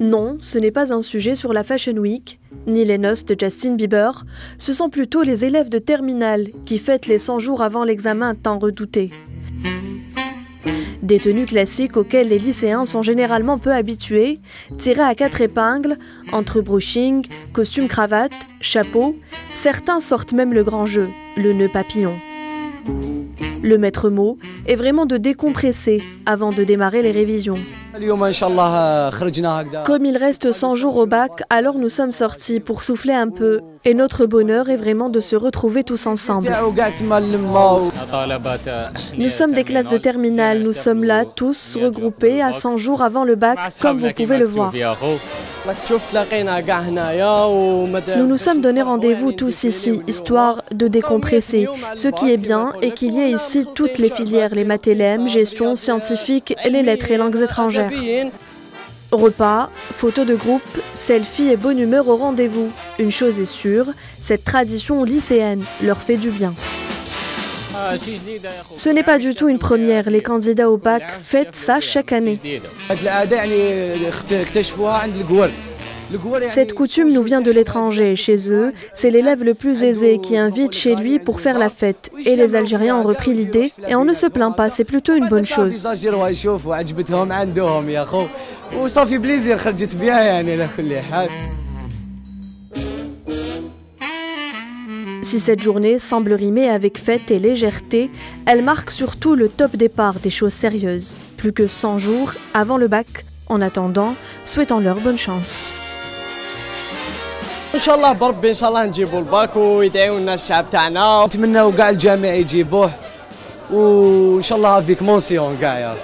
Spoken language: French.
Non, ce n'est pas un sujet sur la Fashion Week, ni les noces de Justin Bieber, ce sont plutôt les élèves de terminale qui fêtent les 100 jours avant l'examen tant redouté. Des tenues classiques auxquelles les lycéens sont généralement peu habitués, tirées à quatre épingles, entre brushing, costume cravate, chapeau, certains sortent même le grand jeu, le nœud papillon. Le maître mot est vraiment de décompresser avant de démarrer les révisions. Comme il reste 100 jours au bac, alors nous sommes sortis pour souffler un peu. Et notre bonheur est vraiment de se retrouver tous ensemble. Nous sommes des classes de terminale, nous sommes là tous regroupés à 100 jours avant le bac, comme vous pouvez le voir. Nous nous sommes donné rendez-vous tous ici, histoire de décompresser. Ce qui est bien est qu'il y ait ici toutes les filières, les maths gestion, scientifique, les lettres et langues étrangères. Repas, photos de groupe, selfies et bonne humeur au rendez-vous. Une chose est sûre, cette tradition lycéenne leur fait du bien. Ce n'est pas du tout une première, les candidats au bac fêtent ça chaque année. Cette coutume nous vient de l'étranger. Chez eux, c'est l'élève le plus aisé qui invite chez lui pour faire la fête. Et les Algériens ont repris l'idée et on ne se plaint pas, c'est plutôt une bonne chose. Si cette journée semble rimer avec fête et légèreté, elle marque surtout le top départ des choses sérieuses. Plus que 100 jours avant le bac. En attendant, souhaitons leur bonne chance. ان شاء الله بربي ان شاء الله نجيبوا الباك ويدعيوا الناس الشعب تاعنا نتمناو كاع الجامع يجيبوه وان شاء الله افيك مونسيون كاع